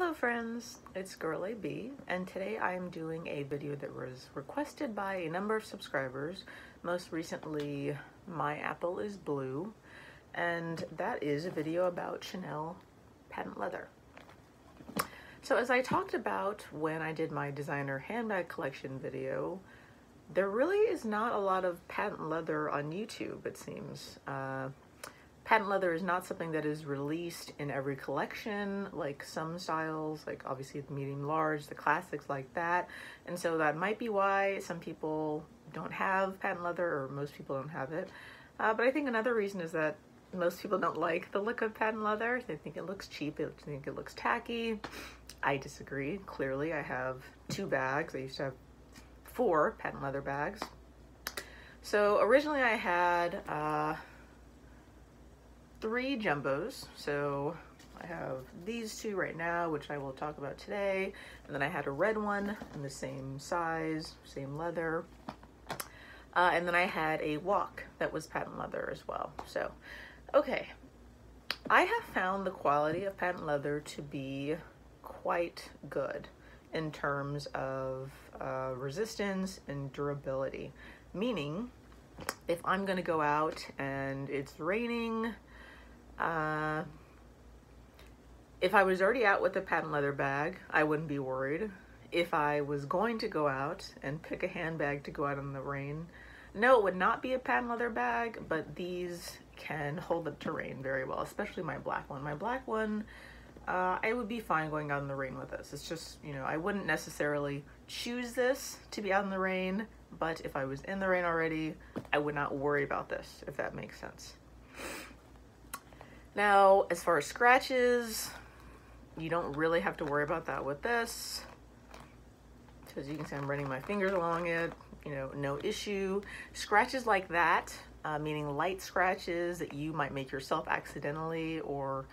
Hello friends, it's Girlabee and today I am doing a video that was requested by a number of subscribers, most recently My Apple is Blue, and that is a video about Chanel patent leather. So as I talked about when I did my designer handbag collection video, there really is not a lot of patent leather on YouTube it seems. Uh, patent leather is not something that is released in every collection like some styles like obviously the medium large the classics like that. And so that might be why some people don't have patent leather or most people don't have it. Uh, but I think another reason is that most people don't like the look of patent leather. They think it looks cheap they think it looks tacky. I disagree. Clearly I have two bags. I used to have four patent leather bags. So originally I had uh, three jumbos. So I have these two right now, which I will talk about today. And then I had a red one in the same size, same leather. Uh, and then I had a WOC that was patent leather as well. So, okay. I have found the quality of patent leather to be quite good in terms of uh, resistance and durability. Meaning, if I'm gonna go out and it's raining, uh, if I was already out with a patent leather bag, I wouldn't be worried. If I was going to go out and pick a handbag to go out in the rain, no, it would not be a patent leather bag, but these can hold the terrain very well, especially my black one. My black one, uh, I would be fine going out in the rain with this. It's just, you know, I wouldn't necessarily choose this to be out in the rain, but if I was in the rain already, I would not worry about this, if that makes sense. Now, as far as scratches, you don't really have to worry about that with this. So As you can see, I'm running my fingers along it, you know, no issue. Scratches like that, uh, meaning light scratches that you might make yourself accidentally or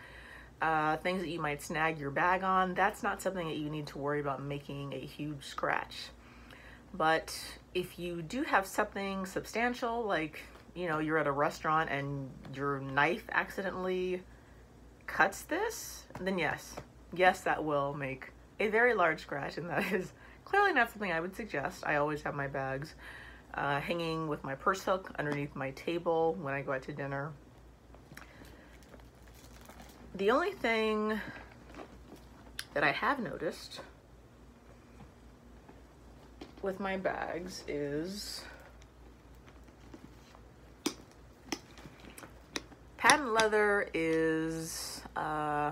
uh, things that you might snag your bag on, that's not something that you need to worry about making a huge scratch. But if you do have something substantial, like you know, you're at a restaurant and your knife accidentally cuts this, then yes, yes, that will make a very large scratch and that is clearly not something I would suggest. I always have my bags uh, hanging with my purse hook underneath my table when I go out to dinner. The only thing that I have noticed with my bags is patent leather is, uh,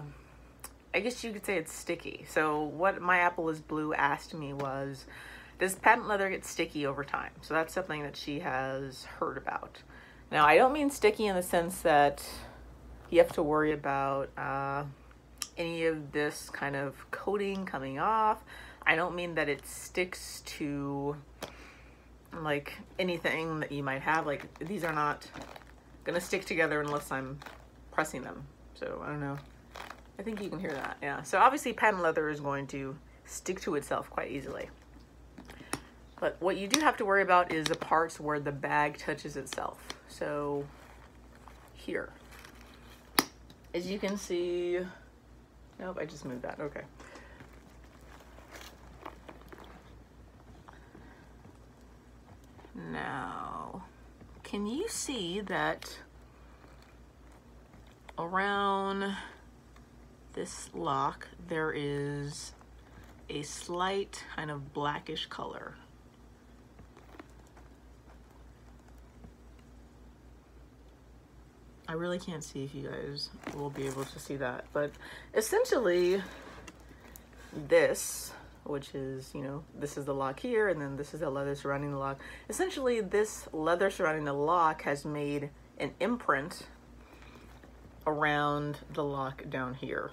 I guess you could say it's sticky. So what my apple is blue asked me was, does patent leather get sticky over time? So that's something that she has heard about. Now I don't mean sticky in the sense that you have to worry about uh, any of this kind of coating coming off. I don't mean that it sticks to like anything that you might have. Like these are not gonna stick together unless I'm pressing them. So I don't know. I think you can hear that, yeah. So obviously patent leather is going to stick to itself quite easily. But what you do have to worry about is the parts where the bag touches itself. So here, as you can see, nope, I just moved that, okay. Now, can you see that around this lock there is a slight kind of blackish color. I really can't see if you guys will be able to see that, but essentially this which is, you know, this is the lock here, and then this is the leather surrounding the lock. Essentially, this leather surrounding the lock has made an imprint around the lock down here.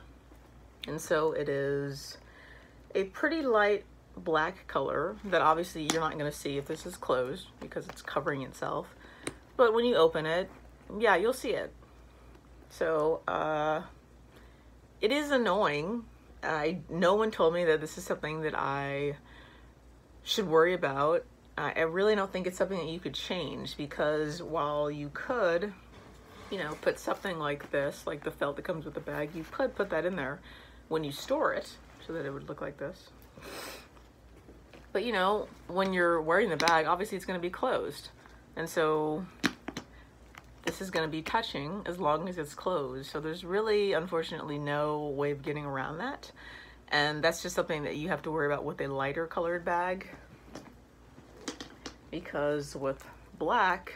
And so it is a pretty light black color that obviously you're not gonna see if this is closed because it's covering itself. But when you open it, yeah, you'll see it. So, uh, it is annoying I no one told me that this is something that I should worry about. I, I really don't think it's something that you could change because while you could, you know, put something like this, like the felt that comes with the bag, you could put that in there when you store it so that it would look like this. But you know, when you're wearing the bag, obviously it's going to be closed. And so is going to be touching as long as it's closed. So there's really, unfortunately, no way of getting around that. And that's just something that you have to worry about with a lighter colored bag. Because with black,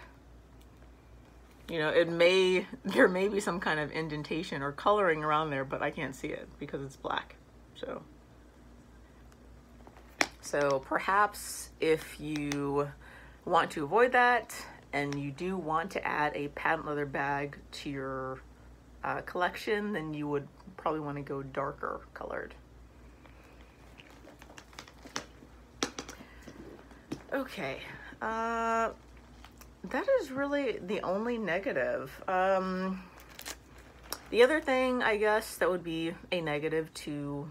you know, it may, there may be some kind of indentation or coloring around there, but I can't see it because it's black. So, so perhaps if you want to avoid that and you do want to add a patent leather bag to your uh, collection, then you would probably want to go darker colored. Okay, uh, that is really the only negative. Um, the other thing, I guess, that would be a negative to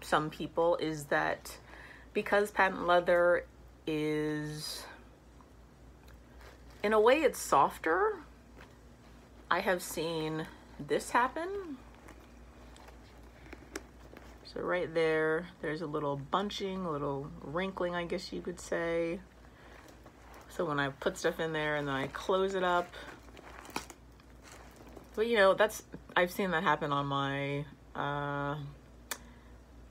some people is that because patent leather is, in a way, it's softer. I have seen this happen. So right there, there's a little bunching, a little wrinkling, I guess you could say. So when I put stuff in there and then I close it up, but you know, that's, I've seen that happen on my, uh,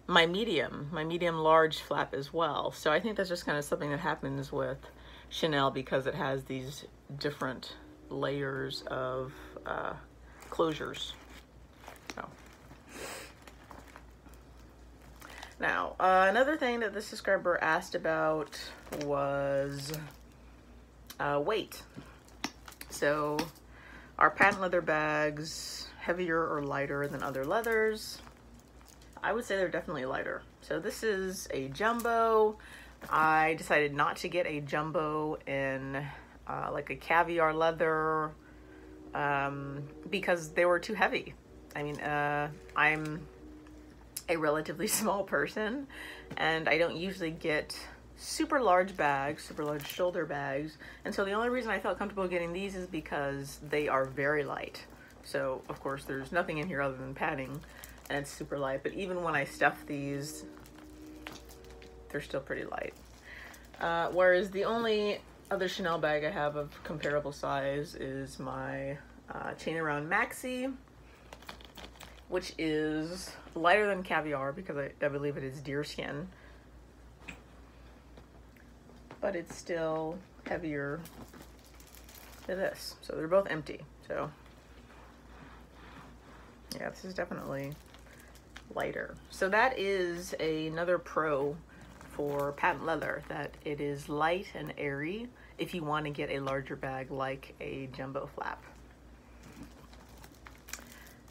my medium, my medium large flap as well. So I think that's just kind of something that happens with Chanel because it has these different layers of uh, closures. So. Now, uh, another thing that the subscriber asked about was uh, weight. So our patent leather bags, heavier or lighter than other leathers? I would say they're definitely lighter. So this is a jumbo. I decided not to get a jumbo in uh, like a caviar leather um, because they were too heavy. I mean, uh, I'm a relatively small person and I don't usually get super large bags, super large shoulder bags. And so the only reason I felt comfortable getting these is because they are very light. So of course there's nothing in here other than padding and it's super light. But even when I stuff these, they're still pretty light. Uh, whereas the only other Chanel bag I have of comparable size is my uh, Chain Around Maxi, which is lighter than Caviar because I, I believe it is deerskin but it's still heavier than this. So they're both empty. So yeah, this is definitely lighter. So that is another pro for patent leather, that it is light and airy if you want to get a larger bag like a jumbo flap.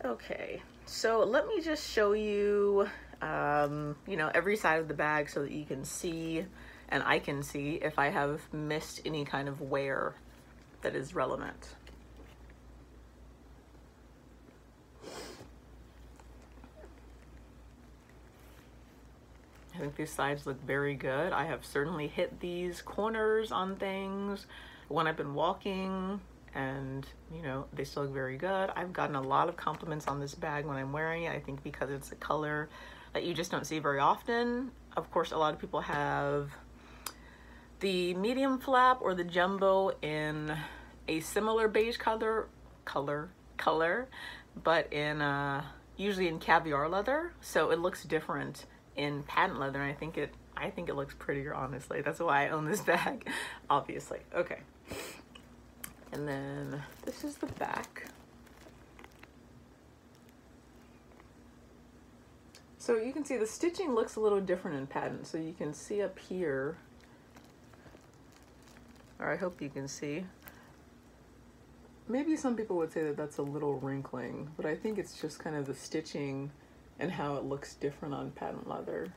Okay, so let me just show you, um, you know, every side of the bag so that you can see and I can see if I have missed any kind of wear that is relevant. Think these sides look very good. I have certainly hit these corners on things when I've been walking and you know they still look very good. I've gotten a lot of compliments on this bag when I'm wearing it. I think because it's a color that you just don't see very often. Of course, a lot of people have the medium flap or the jumbo in a similar beige color, color, color, but in uh, usually in caviar leather. So it looks different in patent leather. And I think it, I think it looks prettier, honestly. That's why I own this bag, obviously. Okay. And then this is the back. So you can see the stitching looks a little different in patent. So you can see up here, or I hope you can see. Maybe some people would say that that's a little wrinkling, but I think it's just kind of the stitching and how it looks different on patent leather.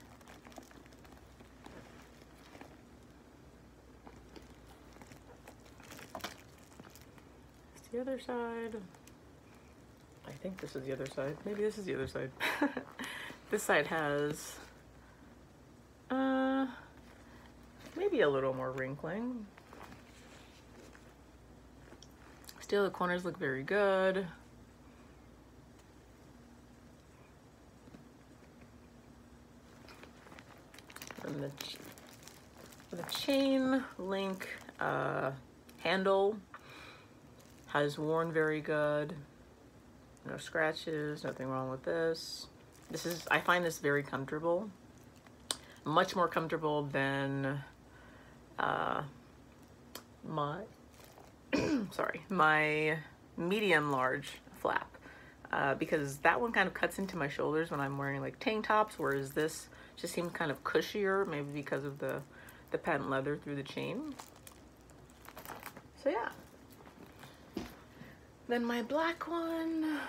It's the other side. I think this is the other side. Maybe this is the other side. this side has uh, maybe a little more wrinkling, Still, the corners look very good. The, the chain link uh, handle has worn very good. No scratches, nothing wrong with this. This is, I find this very comfortable. Much more comfortable than uh, my, sorry, my medium large flap. Uh, because that one kind of cuts into my shoulders when I'm wearing like tank tops, whereas this just seems kind of cushier, maybe because of the, the patent leather through the chain. So yeah. Then my black one,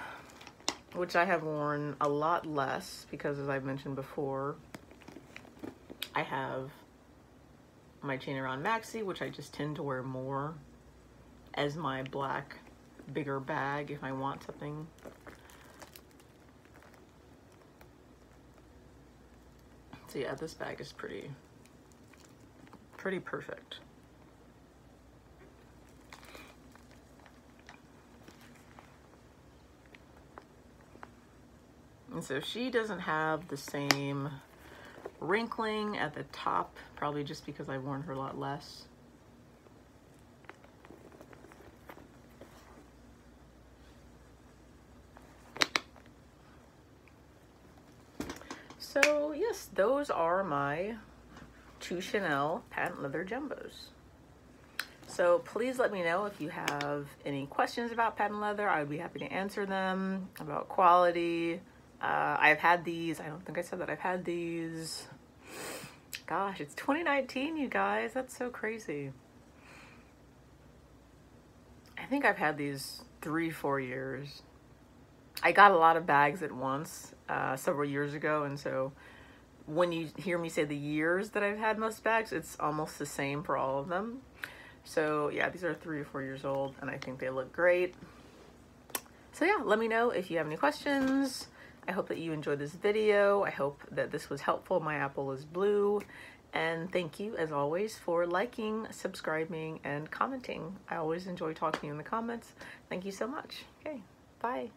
which I have worn a lot less because as I've mentioned before, I have my chain around maxi, which I just tend to wear more as my black bigger bag if I want something. So yeah, this bag is pretty, pretty perfect. And so she doesn't have the same wrinkling at the top, probably just because I've worn her a lot less. So yes, those are my two Chanel patent leather jumbos. So please let me know if you have any questions about patent leather. I would be happy to answer them about quality, uh, I've had these, I don't think I said that I've had these, gosh, it's 2019, you guys, that's so crazy. I think I've had these three, four years. I got a lot of bags at once uh, several years ago, and so when you hear me say the years that I've had most bags, it's almost the same for all of them. So yeah, these are three or four years old, and I think they look great. So yeah, let me know if you have any questions. I hope that you enjoyed this video. I hope that this was helpful. My apple is blue. And thank you, as always, for liking, subscribing, and commenting. I always enjoy talking in the comments. Thank you so much. Okay, bye.